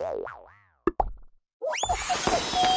Wow.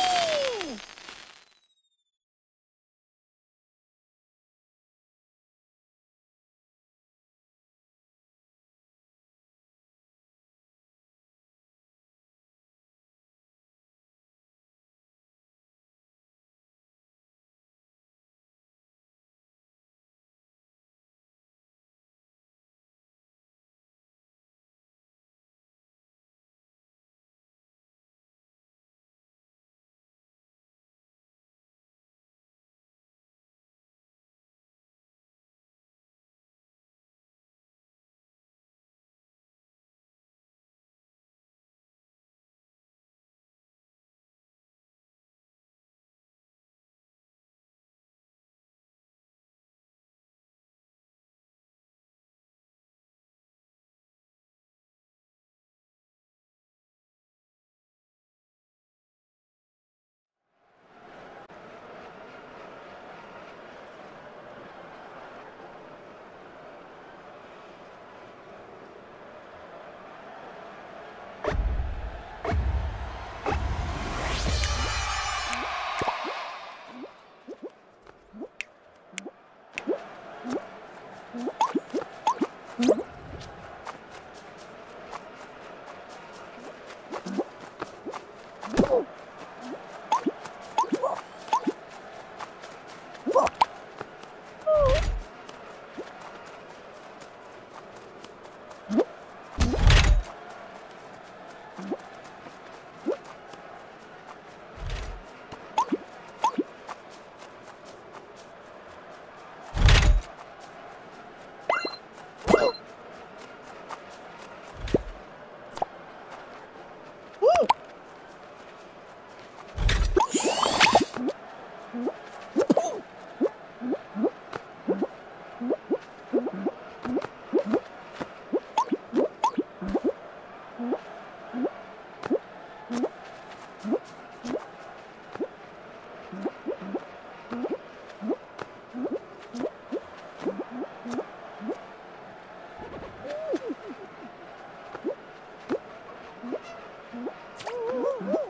Woo!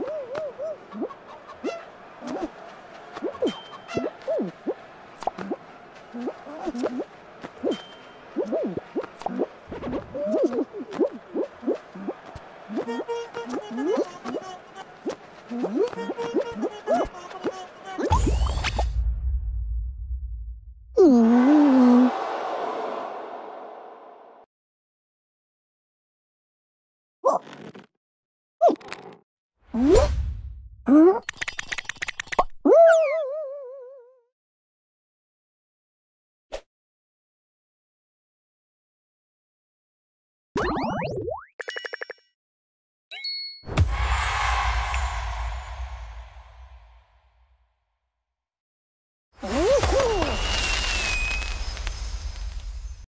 ん